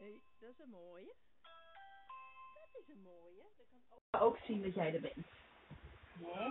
hey, dat is een mooie. Dat is een mooie. Dat kan ook, ook zien dat jij er bent. Nee.